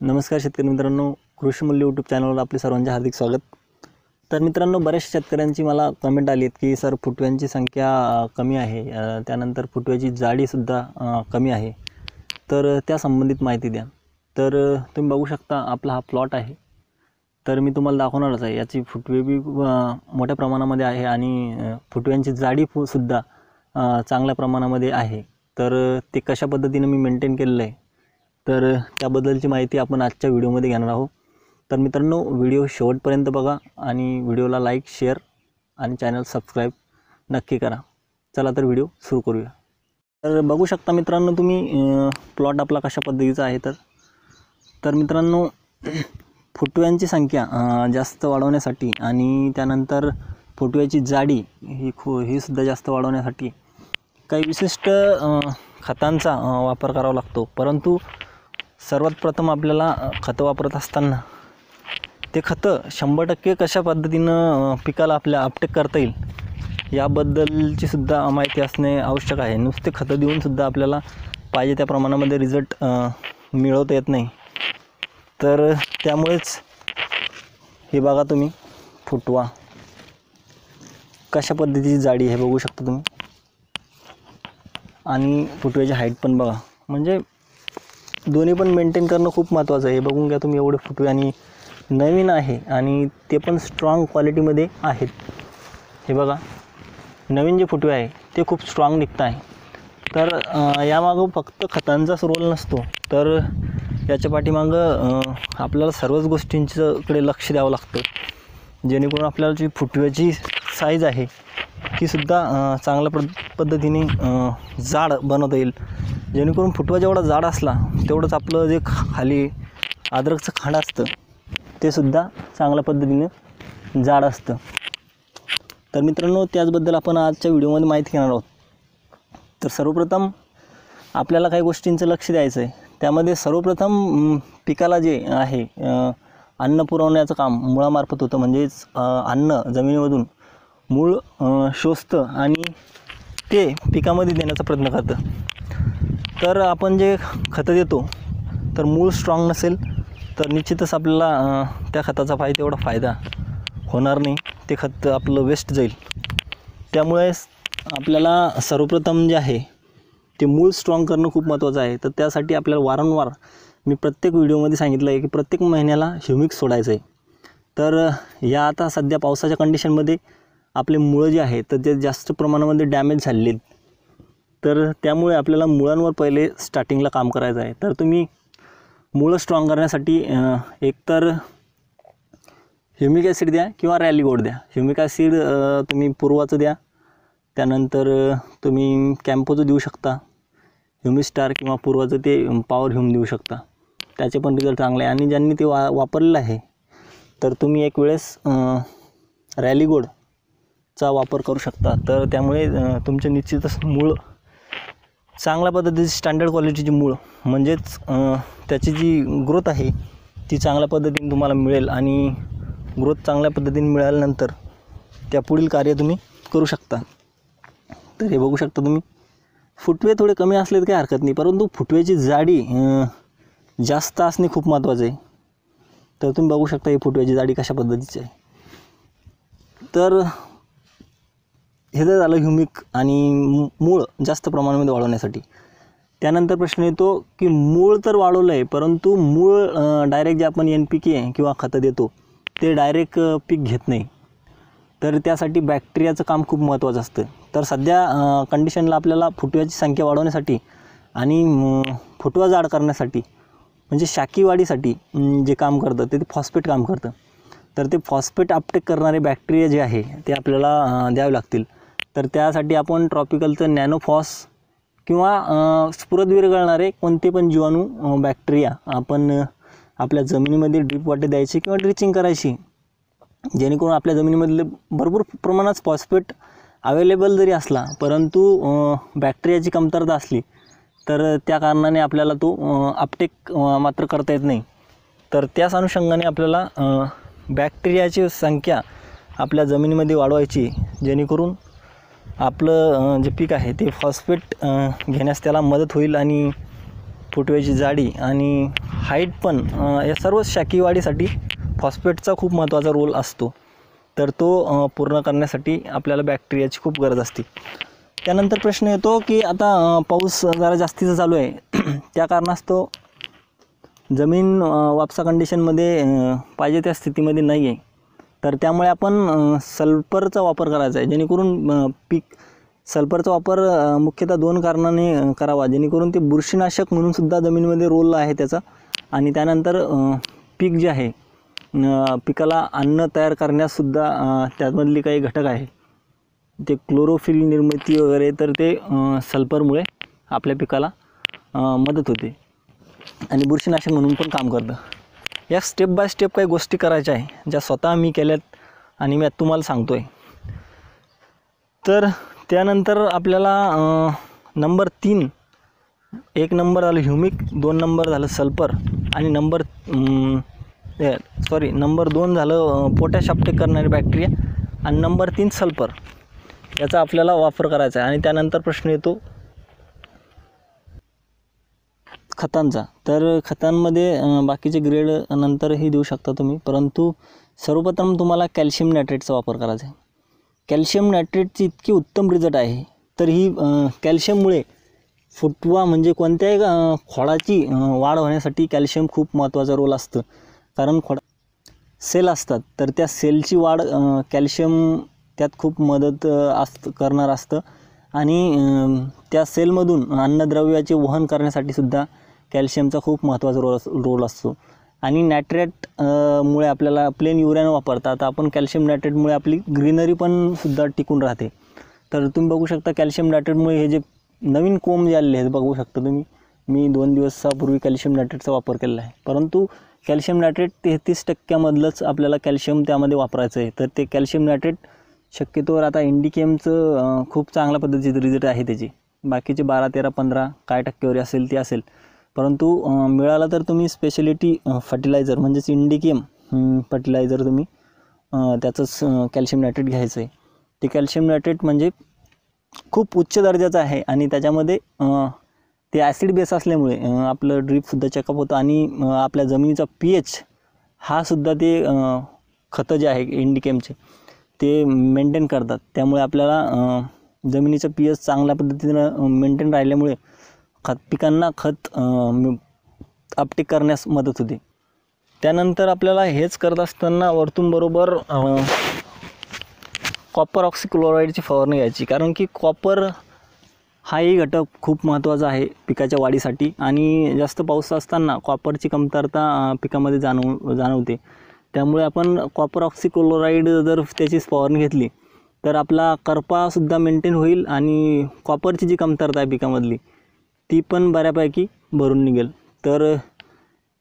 नमस्कार शेतकरी मित्रांनो कृषी मूल्य यूट्यूब चॅनलवर आपले सर्वांचे हार्दिक स्वागत. तर मित्रांनो बऱ्याचशा शेतकऱ्यांची मला कमेंट आली आहेत की सर फुटव्यांची संख्या कमी आहे. त्यानंतर फुटव्याची जाडीसुद्धा कमी आहे. तर त्या संबंधित माहिती द्या. तर तुम्ही बघू शकता आपला हा प्लॉट आहे. तर मी तुम्हाला दाखवणारच आहे. याची फुटवे बी मोठ्या प्रमाणामध्ये आहे आणि फुटव्यांची जाडी फुसुद्धा चांगल्या प्रमाणामध्ये आहे. तर ते कशा पद्धतीनं मी मेंटेन केलेलं आहे तर त्याबद्दलची माहिती आपण आजच्या व्हिडिओमध्ये घेणार आहोत. तर मित्रांनो व्हिडिओ शेवटपर्यंत बघा आणि व्हिडिओला लाईक शेअर आणि चॅनल सबस्क्राईब नक्की करा. चला तर व्हिडिओ सुरू करूया. तर बघू शकता मित्रांनो तुम्ही प्लॉट आपला कशा पद्धतीचा आहे तर. तर मित्रांनो फुटव्यांची संख्या जास्त वाढवण्यासाठी आणि त्यानंतर फुटव्याची जाडी ही खू ही सुद्धा जास्त वाढवण्यासाठी काही विशिष्ट खतांचा वापर करावा लागतो. परंतु सर्वात प्रथम आपल्याला खतं वापरत असताना ते खतं शंभर टक्के कशा पद्धतीनं पिकाला आपल्या अपटेक करता येईल याबद्दलची सुद्धा माहिती असणे आवश्यक आहे. नुसते खतं देऊनसुद्धा आपल्याला पाहिजे त्या प्रमाणामध्ये रिझल्ट मिळवता येत नाही. तर त्यामुळेच हे बघा तुम्ही फुटवा. कशा पद्धतीची जाडी हे बघू शकता तुम्ही. आणि फुटव्याची हाईट पण बघा. म्हणजे दोन्ही पण मेंटेन करणं खूप महत्त्वाचं आहे. बघून घ्या तुम्ही एवढे फुटवे आणि नवीन आहे आणि ते पण स्ट्रॉंग क्वालिटीमध्ये आहेत. हे बघा नवीन जे फुटवे आहे ते खूप स्ट्रॉंग निघत आहे. तर यामागं फक्त खतांचाच रोल नसतो. तर याच्या पाठीमागं आपल्याला सर्वच गोष्टींच्याकडे लक्ष द्यावं लागतं. जेणेकरून आपल्याला जी फुटव्याची साईज आहे तीसुद्धा चांगल्या पद्ध पद्धतीने जाड बनवता येईल. जेणेकरून फुटवा जेवढा जाड असला तेवढंच आपलं जे खा- खाली अद्रकचं खांड असतं ते सुद्धा चांगल्या पद्धतीने जाड असतं. तर मित्रांनो त्याचबद्दल आपण आजच्या व्हिडिओमध्ये माहिती घेणार आहोत. तर सर्वप्रथम आपल्याला काही गोष्टींचं लक्ष द्यायचं आहे त्यामध्ये सर्वप्रथम पिकाला जे आहे अन्न पुरवण्याचं काम मुळामार्फत होतं. म्हणजेच अन्न जमिनीमधून मूळ शोषतं आणि ते पिकामध्ये देण्याचा प्रयत्न करतं. तर आपण जे खतं देतो तर मूळ स्ट्रॉंग नसेल तर निश्चितच आपल्याला त्या खताचा फायदा एवढा फायदा होणार नाही. ते खत आपलं वेस्ट जाईल. त्यामुळे आपल्याला सर्वप्रथम जे आहे ते मूळ स्ट्रॉंग करणं खूप महत्त्वाचं आहे. तर त्यासाठी आपल्याला वारंवार मी प्रत्येक व्हिडिओमध्ये सांगितलं आहे की प्रत्येक महिन्याला ह्युमिक्स सोडायचं आहे. तर या आता सध्या पावसाच्या कंडिशनमध्ये आपले मुळं जे आहे तर ते जास्त प्रमाणामध्ये डॅमेज झालेले आहेत तर त्यामुळे आपल्याला मुळांवर पहिले स्टार्टिंगला काम करायचं आहे. तर तुम्ही मुळं स्ट्रॉंग करण्यासाठी एकतर ह्युमिक ॲसिड द्या किंवा रॅली गोड द्या. ह्युमिक ॲसिड तुम्ही पूर्वाचं द्या. त्यानंतर तुम्ही कॅम्पोचं देऊ शकता. ह्युमिस्टार किंवा पूर्वाचं ते पॉवर ह्युम देऊ शकता. त्याचे पण रिझल्ट चांगले आहे. आणि ज्यांनी ते वा वापरलेलं आहे तर तुम्ही एक वेळेस अ, रॅली गोडचा वापर करू शकता. तर त्यामुळे तुमचे निश्चितच मूळ चांगल्या पद्धतीची स्टँडर्ड क्वालिटीची मूळ. म्हणजेच त्याची जी ग्रोथ आहे ती चांगल्या पद्धतीने तुम्हाला मिळेल आणि ग्रोथ चांगल्या पद्धतीने मिळाल्यानंतर त्या पुढील कार्य तुम्ही करू शकता. तर हे बघू शकता तुम्ही. फुटवे थोडे कमी असले तर काही हरकत नाही परंतु फुटव्याची जाडी जास्त असणे खूप महत्त्वाचं आहे. तर तुम्ही बघू शकता ही फुटव्याची जाडी कशा पद्धतीची आहे. तर हे जर झालं ह्युमिक आणि मूळ जास्त प्रमाणामध्ये वाढवण्यासाठी. त्यानंतर प्रश्न येतो की मूळ तर वाढवलं आहे परंतु मूळ डायरेक्ट जे आपण एन पी के किंवा खतं देतो ते डायरेक्ट पीक घेत नाही. तर त्यासाठी बॅक्टेरियाचं काम खूप महत्त्वाचं असतं. तर सध्या कंडिशनला आपल्याला फुटव्याची संख्या वाढवण्यासाठी आणि फुटवा जाड करण्यासाठी म्हणजे शाकी वाढीसाठी जे काम करतं ते फॉस्फेट काम करतं. तर ते फॉस्फेट अपटेक करणारे बॅक्टेरिया जे आहे ते आपल्याला द्यावे लागतील. तर त्यासाठी आपण ट्रॉपिकलचं नॅनोफॉस किंवा स्फुरद विरघळणारे कोणते पण जीवाणू बॅक्टेरिया आपण आपल्या जमिनीमध्ये ड्रीप वाटे द्यायची किंवा ड्रिचिंग करायची. जेणेकरून आपल्या जमिनीमधले भरपूर प्रमाणात फॉस्फेट अवेलेबल जरी असला परंतु बॅक्टेरियाची कमतरता असली तर त्या कारणाने आपल्याला तो अपटेक मात्र करता येत नाही. तर त्याच अनुषंगाने आपल्याला बॅक्टेरियाची संख्या आपल्या जमिनीमध्ये वाढवायची जेणेकरून आपलं जे पीक आहे ते फॉस्फेट घेण्यास त्याला मदत होईल आणि फुटव्याची जाडी आणि हाईट पण या सर्व शाखीय फॉस्फेटचा खूप महत्त्वाचा रोल असतो. तर तो पूर्ण करण्यासाठी आपल्याला बॅक्टेरियाची खूप गरज असते. त्यानंतर प्रश्न येतो की आता पाऊस जरा जास्तीचा चालू आहे. त्या कारणास्तव जमीन वापसा कंडिशनमध्ये पाहिजे त्या स्थितीमध्ये नाही आहे तर त्यामुळे आपण सल्फरचा वापर करायचा आहे. जेणेकरून पीक सल्फरचा वापर मुख्यतः दोन कारणाने करावा. जेणेकरून ते बुरशीनाशक म्हणून सुद्धा जमिनीमध्ये रोल आहे त्याचा. आणि त्यानंतर पीक जे आहे पिकाला अन्न तयार करण्याससुद्धा त्यामधली काही घटक आहे. ते क्लोरोफिल निर्मिती वगैरे तर ते सल्फरमुळे आपल्या पिकाला मदत होते. आणि बुरशीनाशक म्हणून पण काम करतं. या स्टेप बाय स्टेप काही गोष्टी करायच्या आहे ज्या स्वतः मी केल्यात आणि मी तुम्हाला सांगतो आहे तर त्यानंतर आपल्याला नंबर तीन एक नंबर झालं ह्युमिक दोन नंबर झालं सल्फर आणि नंबर सॉरी नंबर दोन झालं पोटॅश अपटेक करणारी बॅक्टेरिया आणि नंबर तीन सल्फर याचा आपल्याला वापर करायचा आहे आणि त्यानंतर प्रश्न येतो खतांचा. तर खतांमध्ये बाकीचे ग्रेड नंतरही देऊ शकता तुम्ही. परंतु सर्वप्रथम तुम्हाला कॅल्शियम नायट्रेटचा वापर करायचा आहे. कॅल्शियम नायट्रेटची इतकी उत्तम रिझल्ट आहे तर ही कॅल्शियममुळे फुटवा म्हणजे कोणत्याही खोडाची वाढ होण्यासाठी कॅल्शियम खूप महत्त्वाचा रोल असतं. कारण खोडा सेल असतात तर त्या सेलची वाढ कॅल्शियम त्यात खूप मदत असत करणार असतं. आणि त्या सेलमधून अन्नद्रव्याचे वहन करण्यासाठी सुद्धा कॅल्शियमचा खूप महत्त्वाचा रोल रोल असतो. आणि नायट्रेटमुळे आपल्याला प्लेन युरिया न वापरता आता आपण कॅल्शियम नायट्रेटमुळे आपली ग्रीनरी पण सुद्धा टिकून राहते. तर तुम्ही बघू शकता कॅल्शियम नायट्रेटमुळे हे जे नवीन कोंब जे आलेले आहेत बघू शकता तुम्ही. मी दोन दिवसापूर्वी कॅल्शियम नायट्रेटचा वापर केलेला आहे. परंतु कॅल्शियम नायट्रेट तेहतीस टक्क्यामधलंच आपल्याला कॅल्शियम त्यामध्ये वापरायचं आहे. तर ते कॅल्शियम नायट्रेट शक्यतोवर आता इंडिकेमचं खूप चांगल्या पद्धतीचे रिझल्ट आहे त्याचे. बाकीचे बारा तेरा पंधरा काय टक्केवारी असेल ते असेल. परंतु मिळाला तर तुम्ही स्पेशलिटी फर्टिलायझर म्हणजेच इंडिकेम फर्टिलायझर तुम्ही त्याचंच कॅल्शियम नायट्रेट घ्यायचं आहे ते कॅल्शियम नायट्रेट म्हणजे खूप उच्च दर्जाचं आहे आणि त्याच्यामध्ये ते ॲसिड बेस असल्यामुळे आपलं ड्रीपसुद्धा चेकअप होतं आणि आपल्या जमिनीचा पी एच हा सुद्धा ते खतं जे आहे इंडिकेमचे ते मेंटेन करतात. त्यामुळे आपल्याला जमिनीचं पी एच चांगल्या पद्धतीनं मेंटेन राहिल्यामुळे खत पिकांना खत आपटेक अपटेक करण्यास मदत होते. त्यानंतर आपल्याला हेच करत असताना वरतून बरोबर कॉपर ऑक्सिक्लोराईडची फवारणी घ्यायची. कारण की कॉपर हाही घटक खूप महत्त्वाचा आहे पिकाच्या वाढीसाठी आणि जास्त पाऊस असताना कॉपरची कमतरता पिकामध्ये जाणव जाणवते. त्यामुळे आपण कॉपर ऑक्सिक्लोराईड जर त्याची फवारणी घेतली तर आपला करपासुद्धा मेंटेन होईल आणि कॉपरची जी कमतरता आहे पिकामधली ती पण बऱ्यापैकी भरून निघेल. तर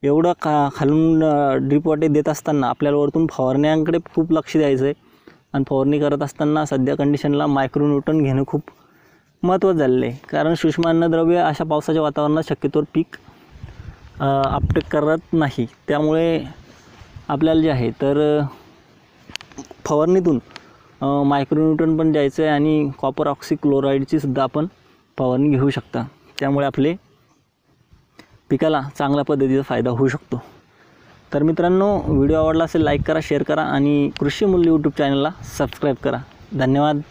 एवढं खा खालून ड्रीप वाटे देत असताना आपल्याला वरतून फवारण्याकडे खूप लक्ष द्यायचं आहे आणि फवारणी करत असताना सध्या कंडिशनला मायक्रोन्यूटन घेणं खूप महत्त्वाचं झालेलं आहे कारण सूक्ष्म अन्नद्रव्य अशा पावसाच्या वातावरणात शक्यतोवर पीक अपटेक करत नाही. त्यामुळे आपल्याला जे आहे तर फवारणीतून मायक्रोन्यूटन पण द्यायचं आहे आणि कॉपर ऑक्सिक्लोराईडची सुद्धा आपण फवारणी घेऊ शकता. त्यामुळे आपले पिकाला चांगल्या पद्धतीचा फायदा होऊ शकतो. तर मित्रांनो व्हिडिओ आवडला असेल लाईक करा शेअर करा आणि कृषी मूल्य यूट्यूब चॅनलला सबस्क्राईब करा. धन्यवाद.